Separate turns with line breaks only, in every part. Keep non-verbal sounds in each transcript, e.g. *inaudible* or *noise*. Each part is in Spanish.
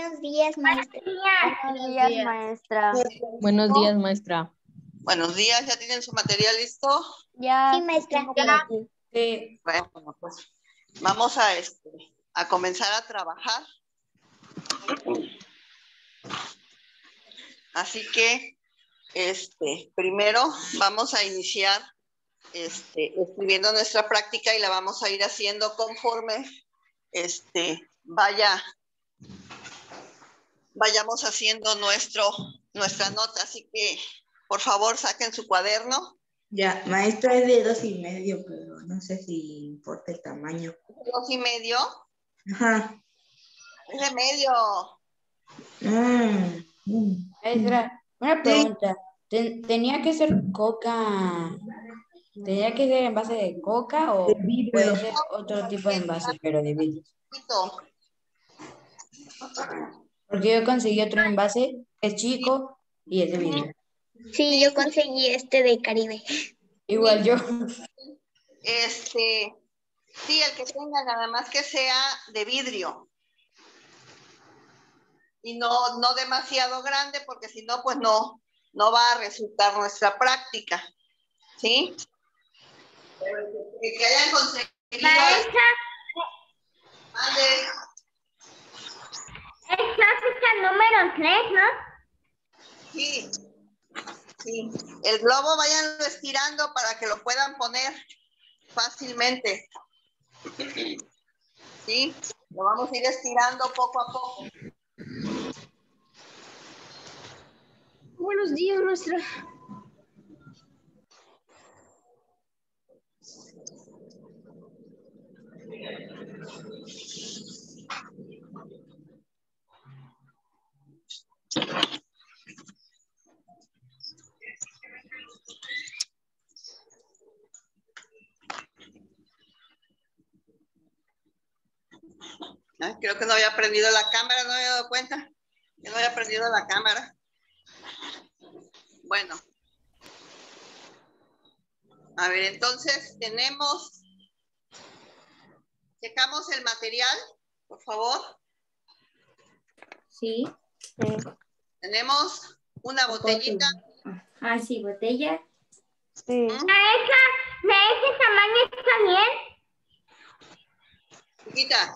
Buenos días, maestra.
Buenos días, maestra.
Buenos días, maestra.
Buenos días, ¿ya tienen su material listo?
Ya.
Sí, maestra.
aquí.
Sí.
Bueno, pues vamos a, este, a comenzar a trabajar. Así que, este, primero vamos a iniciar este, escribiendo nuestra práctica y la vamos a ir haciendo conforme este, vaya, vayamos haciendo nuestro, nuestra nota. Así que, por favor, saquen su cuaderno.
Ya, maestra es de dos y medio, pero no sé si importa el tamaño.
Dos y medio.
Ajá.
Es de medio.
Mm, mm.
Maestra, una pregunta. Ten- ¿Tenía que ser coca? ¿Tenía que ser envase de coca o
De vidrio.
puede ser otro tipo de envase, pero de vidrio? Porque yo conseguí otro envase, es chico y es de vidrio.
Sí, yo conseguí este de Caribe.
Igual yo.
Este, sí, el que tenga, nada más que sea de vidrio. Y no, no demasiado grande, porque si no, pues no, no va a resultar nuestra práctica. ¿Sí? Que, hayan conseguido.
Maestra,
Mande.
Es clásica número 3, ¿no?
Sí, sí. El globo vayan estirando para que lo puedan poner fácilmente. Sí, lo vamos a ir estirando poco a poco.
Buenos días, maestra.
Ay, creo que no había prendido la cámara, no me había dado cuenta. Que no había prendido la cámara. Bueno. A ver, entonces tenemos. Checamos el material, por favor.
Sí.
Tenemos una botellita.
Ah, sí, botella.
Sí.
Maestra, ¿de ese tamaño está bien?
Chiquita.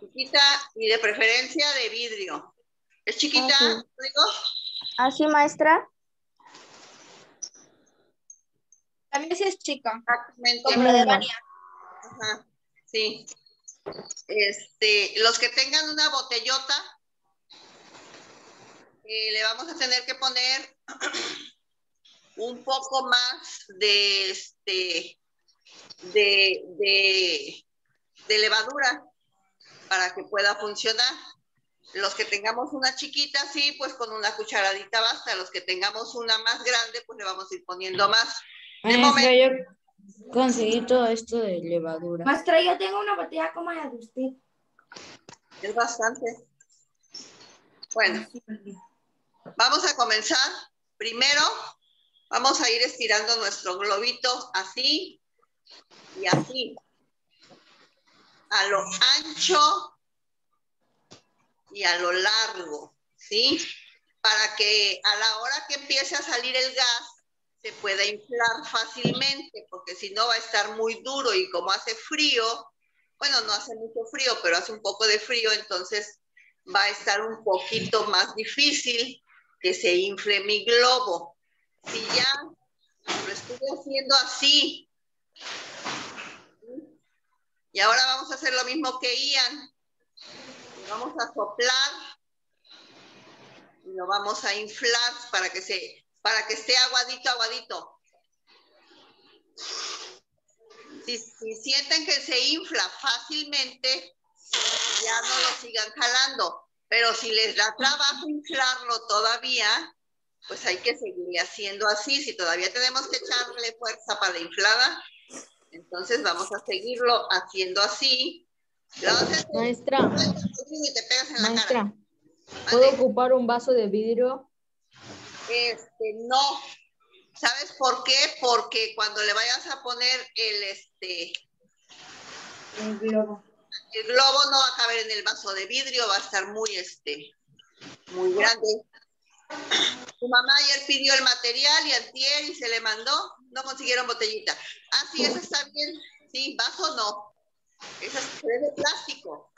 Chiquita y de preferencia de vidrio. ¿Es chiquita,
Ah, sí.
Rodrigo?
¿Así, maestra?
También sí es chica.
Exactamente.
Como la de Vania.
Ajá, sí. Este, los que tengan una botellota, eh, le vamos a tener que poner *clears throat* un poco más de este de, de, de levadura para que pueda funcionar. Los que tengamos una chiquita, sí, pues con una cucharadita basta. Los que tengamos una más grande, pues le vamos a ir poniendo más. De
Maestra, yo conseguí todo esto de levadura.
Maestra, yo tengo una botella como la de usted.
Es bastante. Bueno, vamos a comenzar. Primero, vamos a ir estirando nuestro globito así y así. A lo ancho y a lo largo, ¿sí? Para que a la hora que empiece a salir el gas se pueda inflar fácilmente, porque si no va a estar muy duro y como hace frío, bueno, no hace mucho frío, pero hace un poco de frío, entonces va a estar un poquito más difícil que se infle mi globo. Si ya lo estuve haciendo así, y ahora vamos a hacer lo mismo que Ian, vamos a soplar y lo vamos a inflar para que se, para que esté aguadito, aguadito. Si, si sienten que se infla fácilmente, ya no lo sigan jalando. Pero si les da trabajo inflarlo todavía, pues hay que seguir haciendo así. Si todavía tenemos que echarle fuerza para la inflada, entonces vamos a seguirlo haciendo así. Gracias.
Maestra,
Y te pegas en la
maestra,
cara.
¿puedo ocupar un vaso de vidrio?
Este, no. ¿Sabes por qué? Porque cuando le vayas a poner el, este,
El globo.
el globo no va a caber en el vaso de vidrio, va a estar muy, este, muy grande. Tu mamá ayer pidió el material y antier y se le mandó, no consiguieron botellita. Ah, sí, eso está bien. Sí, vaso no. Esa es de plástico.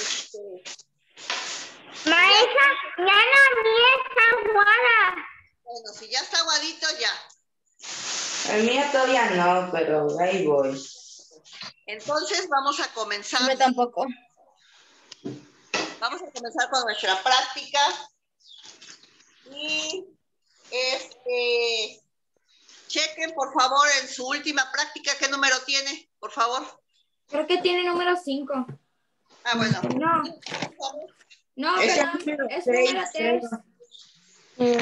Este,
Maestra, ya la mía está aguada.
bueno, si ya está aguadito, ya.
El mío todavía no, pero ahí voy.
Entonces vamos a comenzar.
Yo tampoco.
Vamos a comenzar con nuestra práctica. Y este, chequen por favor en su última práctica qué número tiene, por favor.
Creo que tiene número 5.
Ah, bueno.
No, no,
Es
perdón, es número 3.
Sí,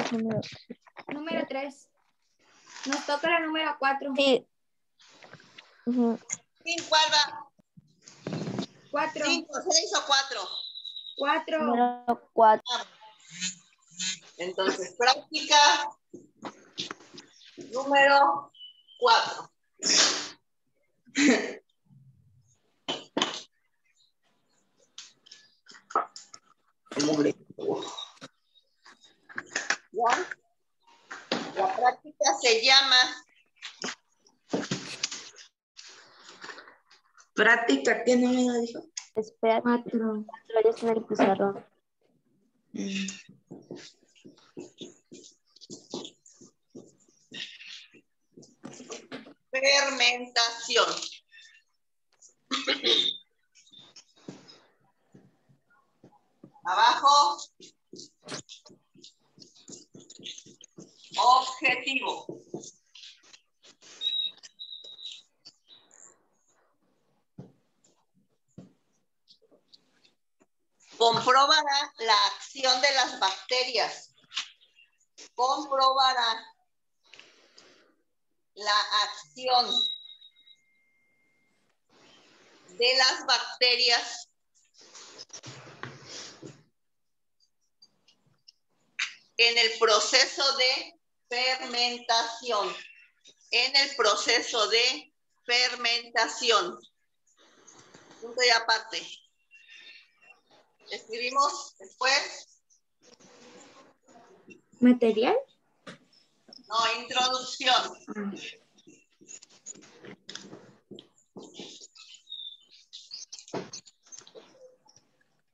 Número 3. Nos toca la número 4.
sí. Ujú.
¿Quién cuál va?
4.
¿Cinco, seis o cuatro?
4.
Número cuatro.
Entonces, práctica número cuatro. ¿Ya? La práctica se llama
Práctica, ¿qué número dijo?
Espera,
4.
cuatro ya está en el pizarrón.
Mm.
Fermentación. Abajo. Objetivo. Comprobará la acción de las bacterias. Comprobará la acción de las bacterias en el proceso de fermentación. En el proceso de fermentación. Punto y aparte. Escribimos después.
¿Material?
No, introducción.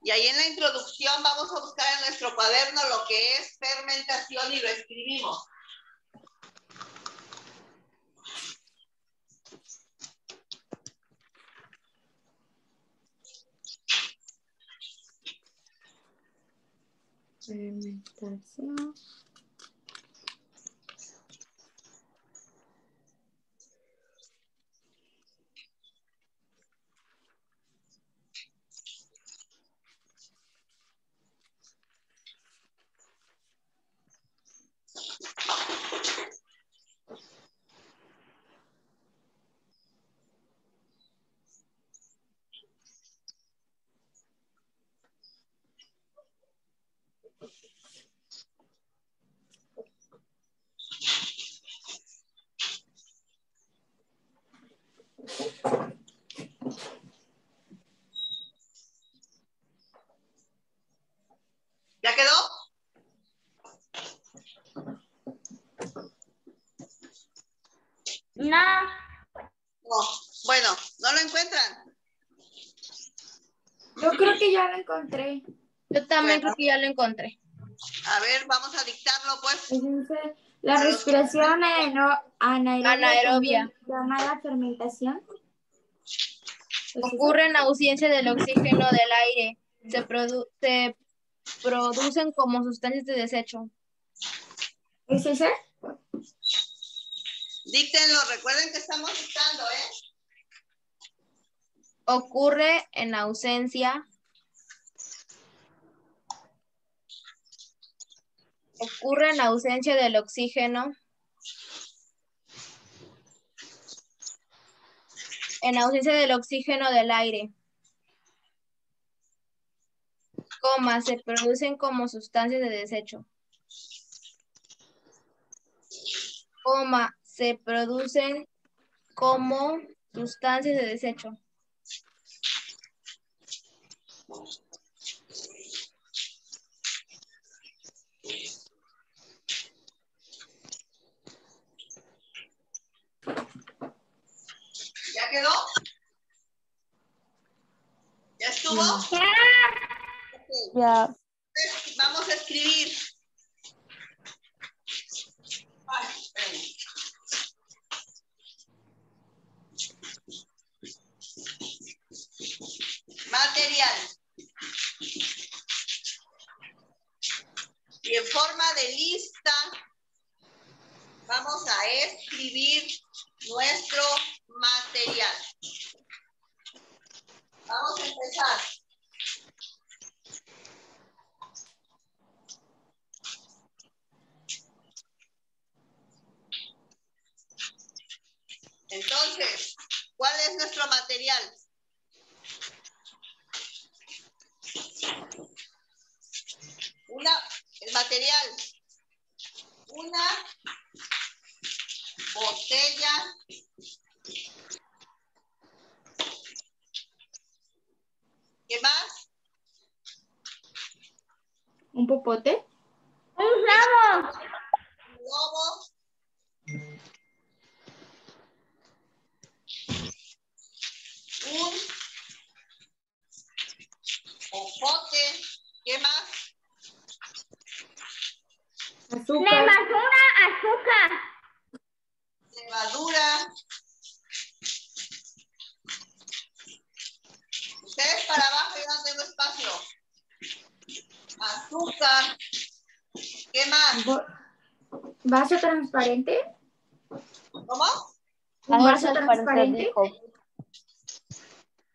Y ahí en la introducción vamos a buscar en nuestro cuaderno lo que es fermentación y lo escribimos.
Fermentación.
¿Ya quedó?
No.
No. Bueno, ¿no lo encuentran?
Yo creo que ya lo encontré.
Yo también
Bueno.
creo que ya lo encontré.
A ver, vamos a dictarlo, pues.
Dice, La respiración anaero- anaerobia,
Anaerobia.
llamada fermentación. ¿Es eso?
Ocurre en ausencia del oxígeno del aire. Se, produ- se producen como sustancias de desecho.
¿Es ese?
Díctenlo, recuerden que estamos dictando, ¿eh?
Ocurre en ausencia. Ocurre en ausencia del oxígeno. En ausencia del oxígeno del aire. Coma, se producen como sustancias de desecho. Coma, se producen como sustancias de desecho.
¿Ya quedó? ¿Ya estuvo? Ok.
Ya.
Entonces, Vamos a escribir. Ay. Material. Y en forma de lista vamos a escribir nuestro material. Vamos a empezar. Entonces, ¿cuál es nuestro material? Una, el material, una botella ¿Qué más?
¿Un popote?
Un globo.
Un globo. Un popote. ¿Qué más?
Azúcar.
Levadura, azúcar.
Levadura. Ustedes para abajo yo no tengo espacio. Azúcar. ¿Qué más?
Bo- ¿Vaso transparente?
¿Cómo?
¿Un vaso transparente?
dijo.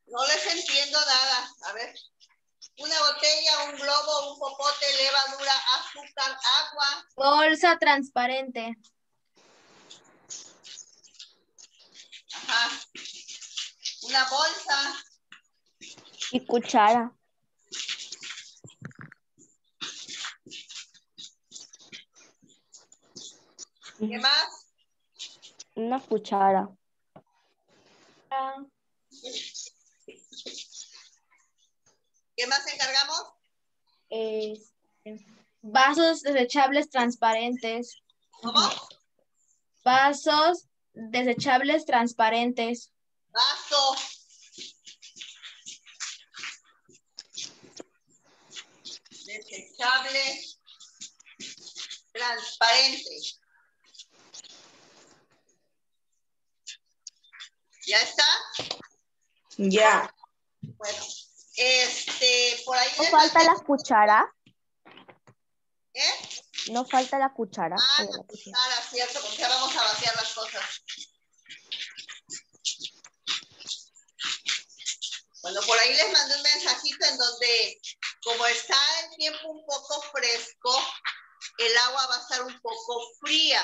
No les entiendo nada. A ver. Una botella, un globo, un popote, levadura, azúcar, agua.
Bolsa transparente.
Ajá. Una bolsa.
Y cuchara.
¿Qué más?
Una cuchara.
¿Qué más encargamos?
Este, vasos desechables transparentes.
¿Cómo?
Vasos desechables transparentes.
Vaso. Desechable. Transparente. ¿Ya está?
Ya.
Bueno, este, por ahí
¿No falta la cuchara?
¿Eh?
¿No falta la cuchara?
Ah, la cuchara, cierto, porque ya vamos a vaciar las cosas. Bueno, por ahí les mandé un mensajito en donde, como está el tiempo un poco fresco, el agua va a estar un poco fría.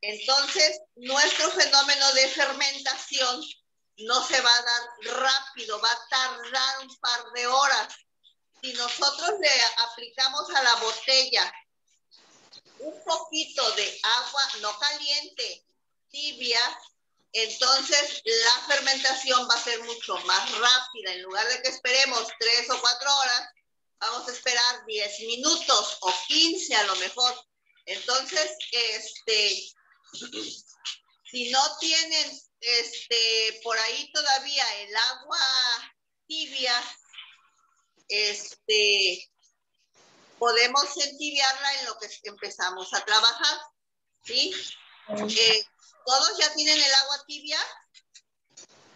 Entonces, nuestro fenómeno de fermentación no se va a dar rápido, va a tardar un par de horas. Si nosotros le aplicamos a la botella un poquito de agua no caliente, tibia, entonces la fermentación va a ser mucho más rápida. En lugar de que esperemos tres o cuatro horas, vamos a esperar 10 minutos o 15 a lo mejor. Entonces, este, si no tienen este, por ahí todavía el agua tibia, este, podemos entibiarla en lo que empezamos a trabajar, ¿sí? Eh, ¿Todos ya tienen el agua tibia?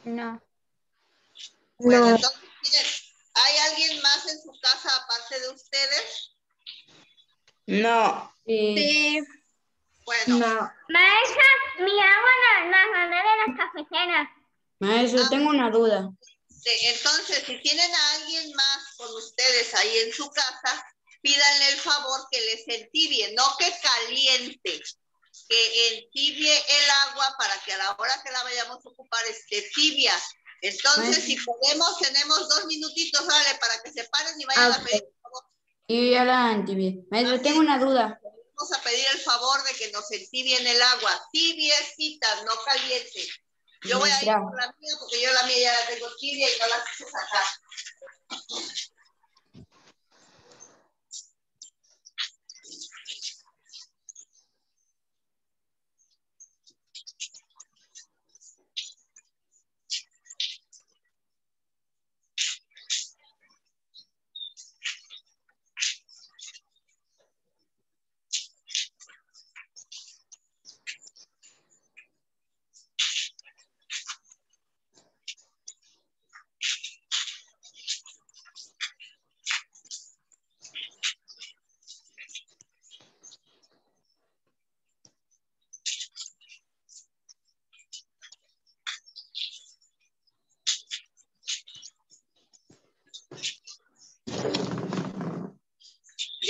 No.
Bueno,
No.
entonces, miren, ¿hay alguien más en su casa aparte de ustedes?
No.
Sí.
Sí.
Bueno,
No.
Maestra, mi agua la, la mandé de la cafetera.
Maestro, tengo una duda.
entonces, si tienen a alguien más con ustedes ahí en su casa, pídanle el favor que les entibie, no que caliente, que entibie el agua para que a la hora que la vayamos a ocupar esté tibia. Entonces, si podemos, tenemos dos minutitos, vale, para que se paren y vayan a pedir,
Y ya la antibié. Maestro, tengo una duda.
Vamos a pedir el favor de que nos entibien el agua, tibiecita, no caliente. Yo voy a ir por la mía porque yo la mía ya la tengo tibia y no la quise sacar.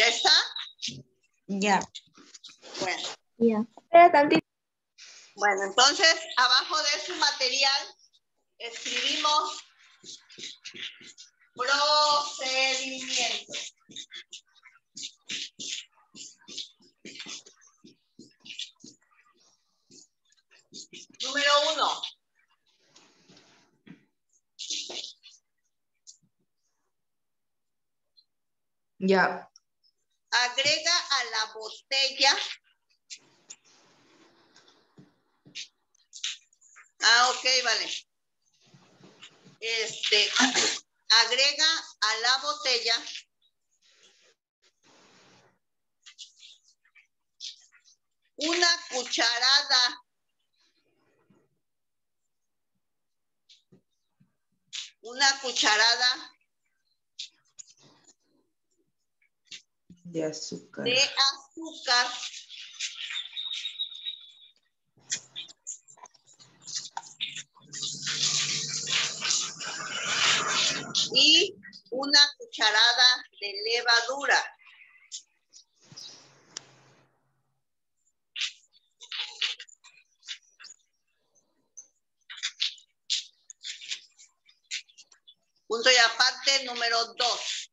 ¿Ya está?
Ya.
Bueno.
Espera tantito.
Bueno, entonces, abajo de su material escribimos procedimiento. Número uno,
Ya.
agrega a la botella. Ah, ok, vale. Este, agrega a la botella una cucharada una cucharada
De azúcar.
de azúcar y una cucharada de levadura. Punto y aparte número dos.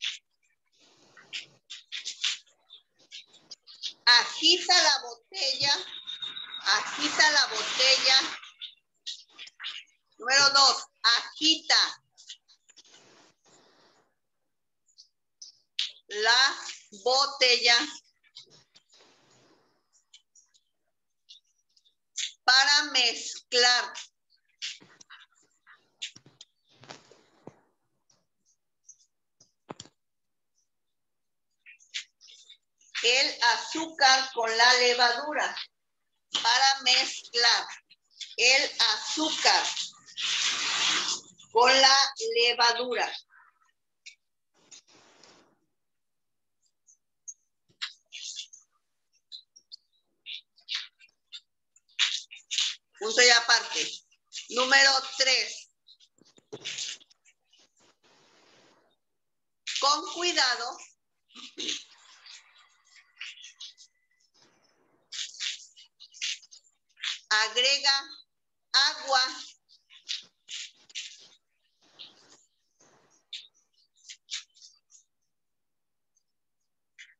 Agita la botella, agita la botella. Número dos, agita la botella para mezclar el azúcar con la levadura para mezclar el azúcar con la levadura. Punto y aparte. Número tres. Con cuidado. Agrega agua.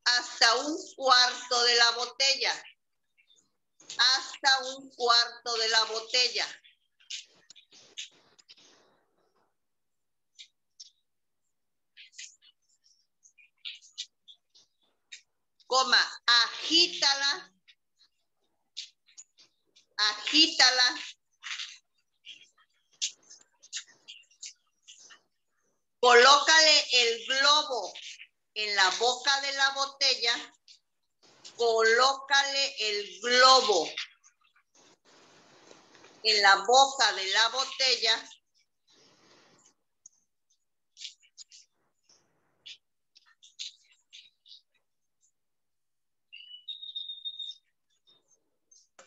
Hasta un cuarto de la botella hasta un cuarto de la botella. Coma, agítala. Agítala. Colócale el globo en la boca de la botella colócale el globo en la boca de la botella.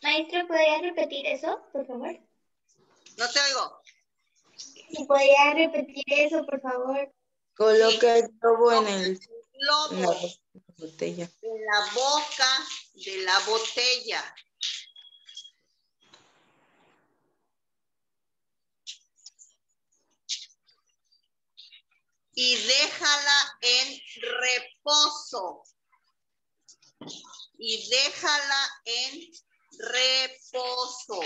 Maestro, ¿podría repetir eso, por favor?
No te oigo.
Si podría repetir eso, por favor.
Coloca el globo en, el,
Globo
botella.
en la boca de la botella. Y déjala en reposo. Y déjala en reposo.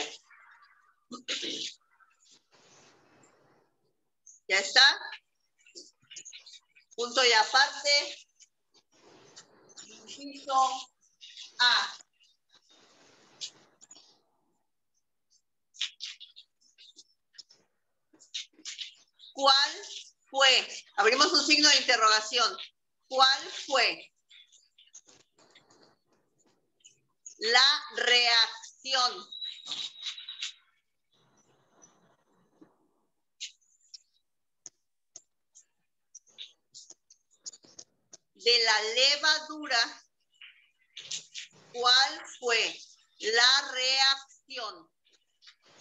¿Ya está? Punto y aparte. A. ¿Cuál fue? Abrimos un signo de interrogación. ¿Cuál fue la reacción de la levadura? ¿Cuál fue la reacción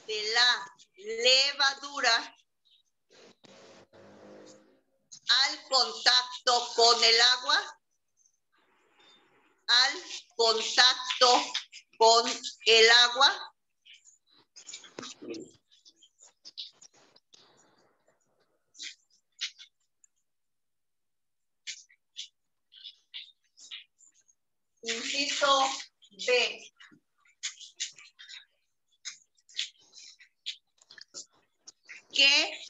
de la levadura al contacto con el agua, al contacto con el agua. Inciso B. ¿Qué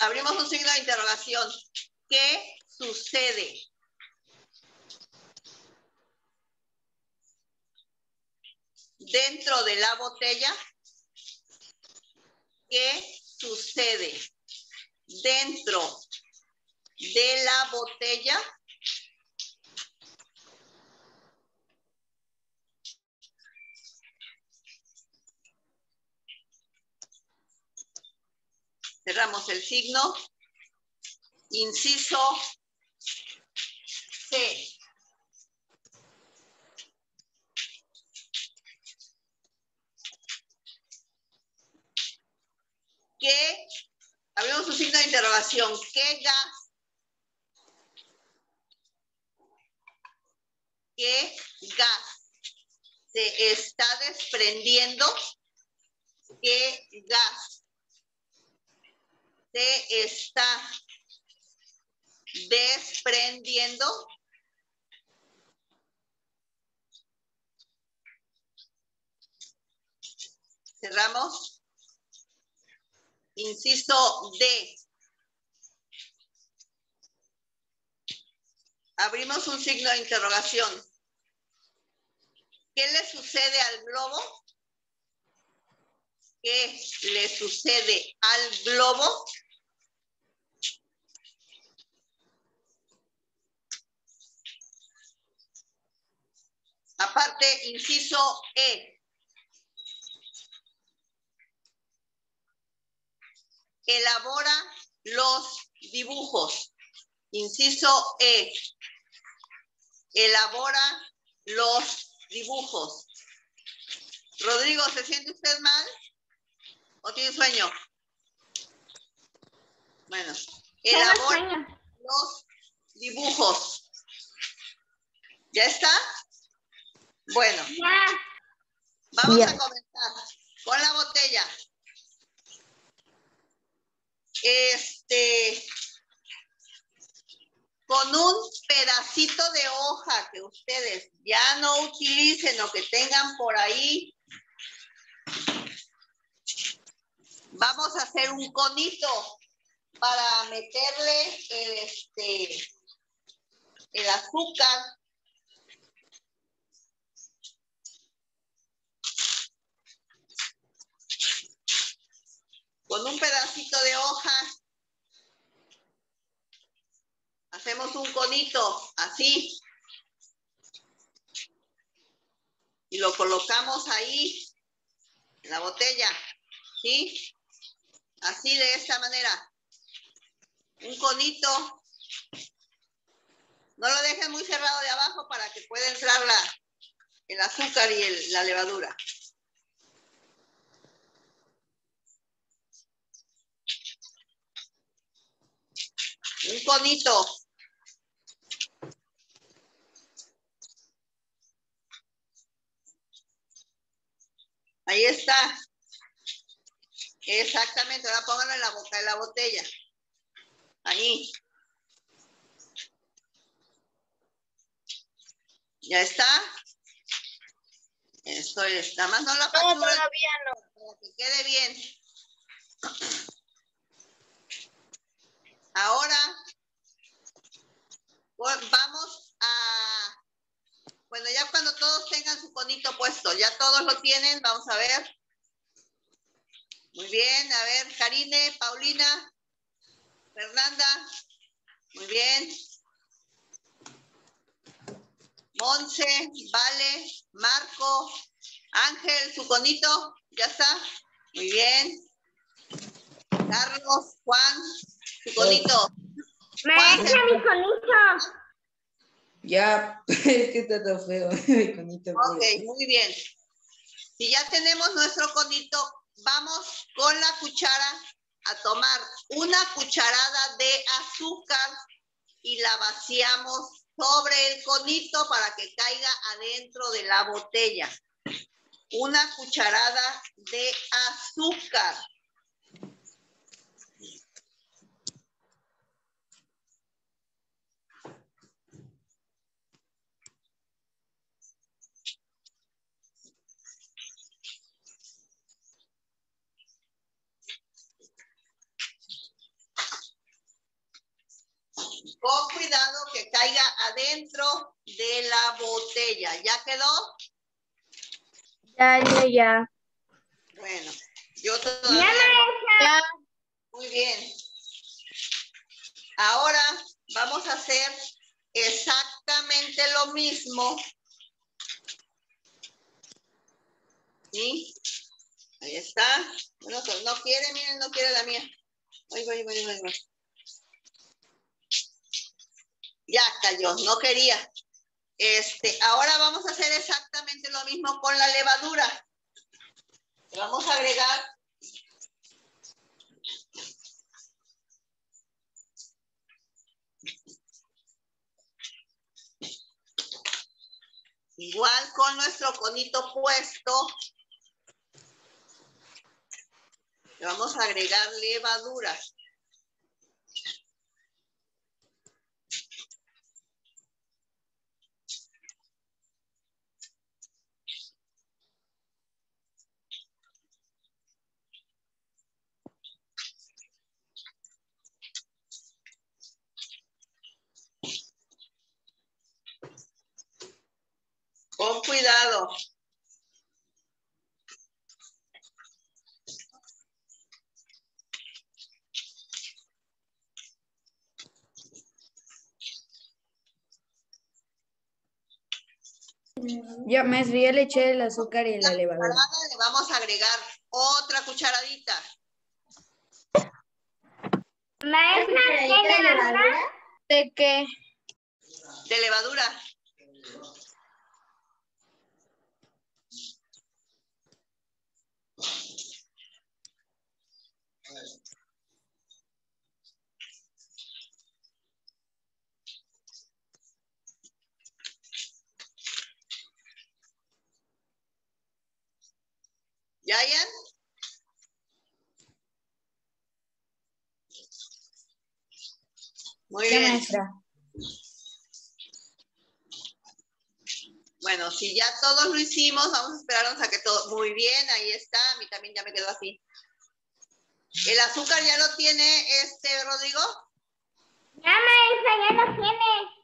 abrimos un signo de interrogación. ¿Qué sucede? Dentro de la botella, ¿qué sucede? Dentro de la botella, cerramos el signo. Inciso C. ¿Qué? Abrimos un signo de interrogación. ¿Qué gas? ¿Qué gas se está desprendiendo? ¿Qué gas se está desprendiendo. Cerramos. Inciso D. Abrimos un signo de interrogación. ¿Qué le sucede al globo? ¿Qué le sucede al globo? Aparte, inciso E. Elabora los dibujos. Inciso E. Elabora los dibujos. Rodrigo, ¿se siente usted mal? ¿O tiene sueño? Bueno, elabora los dibujos. ¿Ya está? Bueno, vamos a comenzar con la botella. Este, con un pedacito de hoja que ustedes ya no utilicen o que tengan por ahí, vamos a hacer un conito para meterle el, este, el azúcar con un pedacito de hoja. Hacemos un conito así. Y lo colocamos ahí en la botella. ¿Sí? Así de esta manera. Un conito. No lo dejen muy cerrado de abajo para que pueda entrar la, el azúcar y el- la levadura. Un conito. Ahí está. Exactamente. Ahora póngalo en la boca de la botella. Ahí. ¿Ya está? Esto es. Nada más no la
No,
factura
todavía no.
para que quede bien. Ahora bu- vamos a, bueno, ya cuando todos tengan su conito puesto, ya todos lo tienen, vamos a ver. Muy bien, a ver, Karine, Paulina, Fernanda, muy bien. Monse, Vale, Marco, Ángel, su conito, ya está. Muy bien. Carlos, Juan, su conito.
Maestra, mi conito.
Ya, *laughs* es que está todo feo. *laughs* el conito.
Ok, muy bien. Si ya tenemos nuestro conito, vamos con la cuchara a tomar una cucharada de azúcar y la vaciamos sobre el conito para que caiga adentro de la botella. Una cucharada de azúcar. Con cuidado que caiga adentro de la botella. ¿Ya quedó?
Ya, ya, ya.
Bueno, yo
Ya,
todavía...
maestra.
Muy bien. Ahora vamos a hacer exactamente lo mismo. ¿Sí? Ahí está. Bueno, pues no quiere, miren, no quiere la mía. Ahí va, ahí va, ahí va, ahí va. Ya cayó, no quería. Este, ahora vamos a hacer exactamente lo mismo con la levadura. Le Vamos a agregar Igual con nuestro conito puesto, le vamos a agregar levadura. Con cuidado.
Ya, maestro, ya le eché el azúcar y la levadura.
Ahora le vamos a agregar otra cucharadita.
Maestra.
¿De
qué?
de levadura. ¿Yayan? Muy
Ya,
bien.
maestra.
Bueno, si ya todos lo hicimos, vamos a esperarnos a que todo. Muy bien, ahí está. A mí también ya me quedó así. ¿El azúcar ya lo tiene este Rodrigo?
Ya, maestra, ya lo tiene.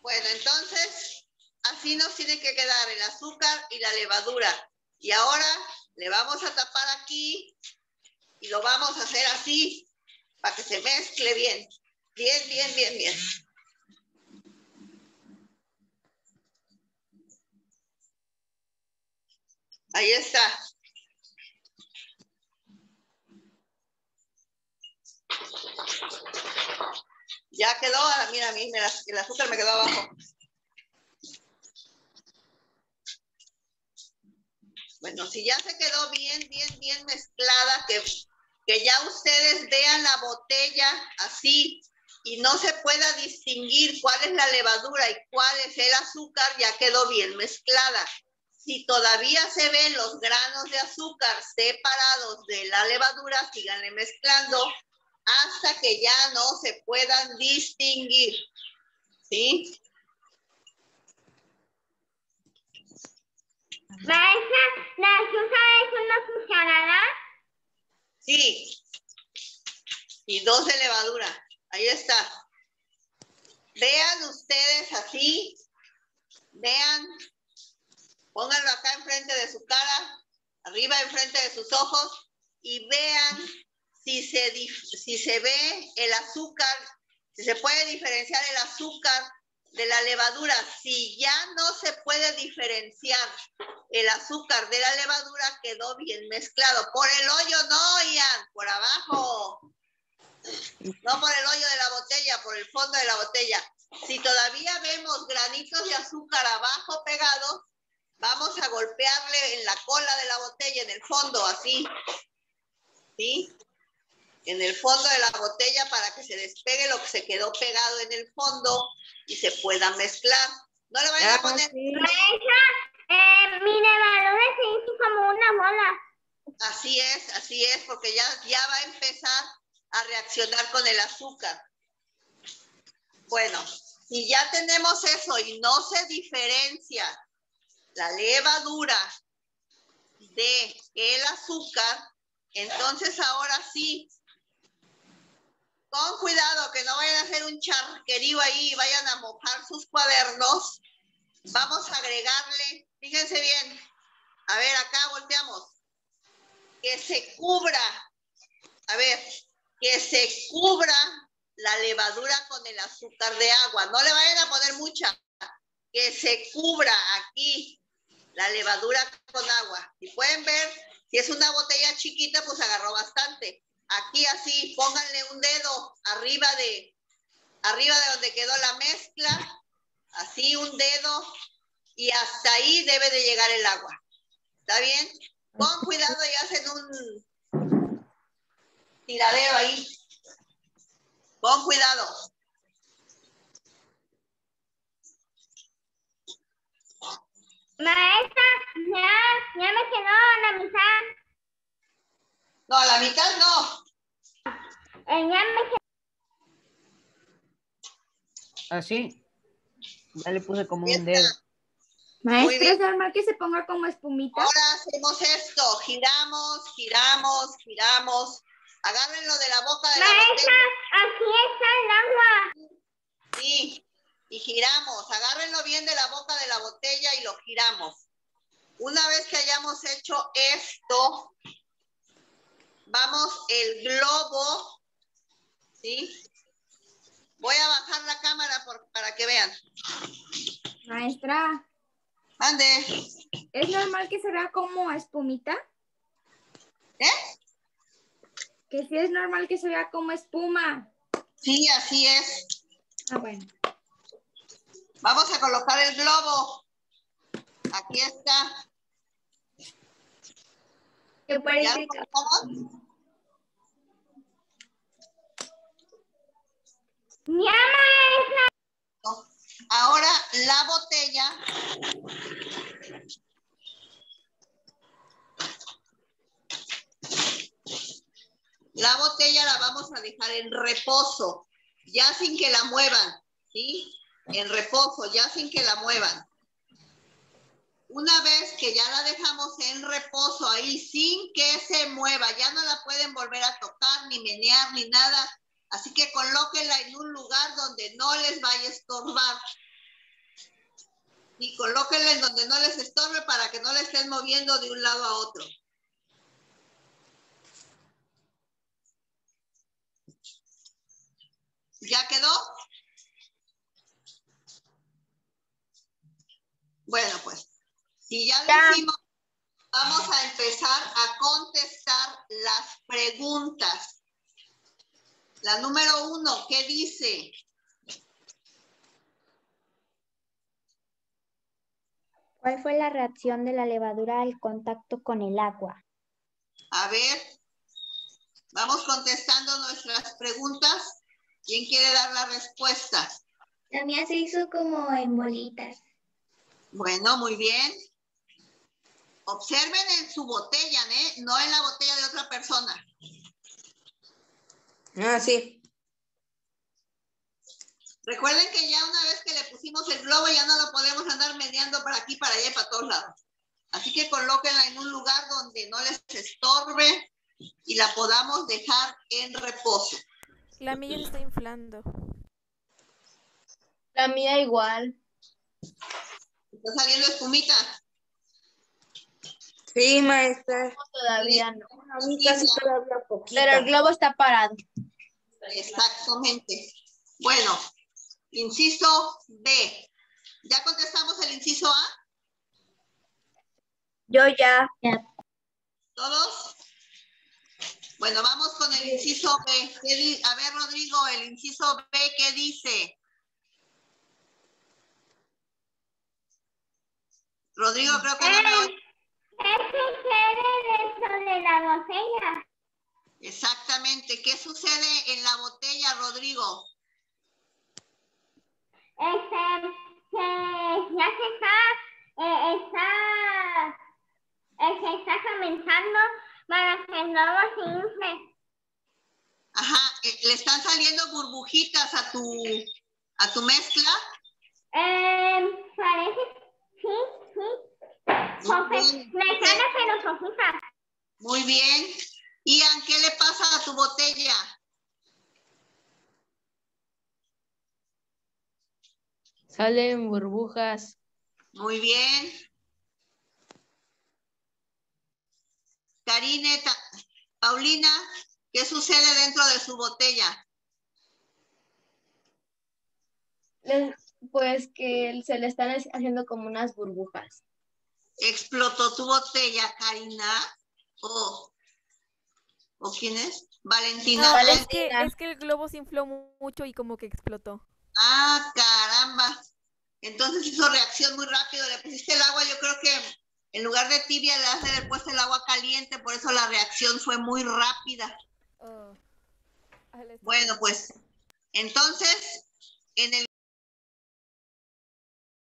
Bueno, entonces, así nos tiene que quedar el azúcar y la levadura. Y ahora le vamos a tapar aquí y lo vamos a hacer así para que se mezcle bien. Bien, bien, bien, bien. Ahí está. Ya quedó, ah, mira, mira, el azúcar me quedó abajo. Bueno, si ya se quedó bien, bien, bien mezclada, que, que ya ustedes vean la botella así y no se pueda distinguir cuál es la levadura y cuál es el azúcar, ya quedó bien mezclada. Si todavía se ven los granos de azúcar separados de la levadura, síganle mezclando hasta que ya no se puedan distinguir. ¿Sí?
Maestra, ¿la azúcar es una cucharada?
Sí. Y dos de levadura. Ahí está. Vean ustedes así. Vean. Pónganlo acá enfrente de su cara, arriba enfrente de sus ojos y vean si se, si se ve el azúcar, si se puede diferenciar el azúcar de la levadura. Si ya no se puede diferenciar el azúcar de la levadura, quedó bien mezclado. Por el hoyo no, Ian, por abajo. No por el hoyo de la botella, por el fondo de la botella. Si todavía vemos granitos de azúcar abajo pegados, vamos a golpearle en la cola de la botella, en el fondo, así. ¿Sí? En el fondo de la botella para que se despegue lo que se quedó pegado en el fondo y se pueda mezclar. No le vayan a
Ah,
poner
sí.
Maestra, eh, mi levadura se hizo como una bola.
Así es, así es, porque ya, ya va a empezar a reaccionar con el azúcar. Bueno, si ya tenemos eso y no se diferencia la levadura de el azúcar, entonces ahora sí, con cuidado que no vayan a hacer un charquerío ahí y vayan a mojar sus cuadernos, vamos a agregarle, fíjense bien, a ver, acá volteamos que se cubra, a ver, que se cubra la levadura con el azúcar de agua. No le vayan a poner mucha, que se cubra aquí la levadura con agua. Si pueden ver, si es una botella chiquita, pues agarró bastante. Aquí así, pónganle un dedo arriba de, arriba de donde quedó la mezcla, así un dedo, y hasta ahí debe de llegar el agua. ¿Está bien? Con cuidado y hacen un tiradero ahí. Con cuidado.
Maestra, ya, ya me quedó la mitad.
No, a la mitad no.
Eh, ya me quedó.
Así. Ya le puse como un dedo.
Maestra. ¿es normal que se ponga como espumita?
Ahora hacemos esto. Giramos, giramos, giramos. Agárrenlo de la boca de la
Maestra,
botella.
aquí está el agua.
Sí. Y giramos. Agárrenlo bien de la boca de la botella y lo giramos. Una vez que hayamos hecho esto, vamos el globo, ¿sí? Voy a bajar la cámara por- para que vean.
Maestra,
Mande.
¿es normal que se vea como espumita?
¿Eh?
Que sí es normal que se vea como espuma.
Sí, así es.
Ah, bueno.
Vamos a colocar el globo. Aquí está.
¿Qué
¿Ya
parece?
Ahora la botella. La botella la vamos a dejar en reposo, ya sin que la muevan, ¿sí? En reposo, ya sin que la muevan. Una vez que ya la dejamos en reposo ahí, sin que se mueva, ya no la pueden volver a tocar, ni menear, ni nada. Así que colóquenla en un lugar donde no les vaya a estorbar. Y colóquenla en donde no les estorbe para que no la estén moviendo de un lado a otro. ¿Ya quedó? Bueno, pues, si ya lo
Ya.
hicimos, vamos a empezar a contestar las preguntas. La número uno, ¿qué dice?
¿Cuál fue la reacción de la levadura al contacto con el agua?
A ver, vamos contestando nuestras preguntas. ¿Quién quiere dar la respuesta?
La mía se hizo como en bolitas.
Bueno, muy bien. Observen en su botella, ¿eh? No en la botella de otra persona.
Ah, sí.
Recuerden que ya una vez que le pusimos el globo ya no lo podemos andar meneando para aquí, para allá y para todos lados. Así que colóquenla en un lugar donde no les estorbe y la podamos dejar en reposo.
La milla se está inflando.
La mía igual.
Está saliendo espumita.
Sí, maestra.
Todavía no.
A mí casi todavía poquita.
Pero el globo está parado.
Exactamente. Bueno, inciso B. ¿Ya contestamos el inciso A?
Yo ya.
¿Todos? Bueno, vamos con el inciso B. ¿Qué di- A ver, Rodrigo, el inciso B, ¿qué dice? Rodrigo, creo que no me oye.
¿Qué sucede dentro de la botella?
Exactamente. ¿Qué sucede en la botella, Rodrigo?
Este, que ya se está, eh, está, eh, se está comenzando para que globo se infle.
Ajá, eh, ¿le están saliendo burbujitas a tu, a tu mezcla?
Eh, parece, sí, sí. Sofe- Mexicana, pero sofita.
Muy bien. Ian, ¿qué le pasa a tu botella?
Salen burbujas.
Muy bien. Karine, Ta- Paulina, ¿qué sucede dentro de su botella?
Pues que se le están haciendo como unas burbujas.
¿Explotó tu botella, Karina? ¿O, ¿o quién es? Valentina.
No, es que, es que el globo se infló mu- mucho y como que explotó.
Ah, caramba. Entonces hizo reacción muy rápido. Le pusiste el agua, yo creo que en lugar de tibia le has de haber puesto el agua caliente, por eso la reacción fue muy rápida.
Oh. Ah,
Bueno, pues entonces, en el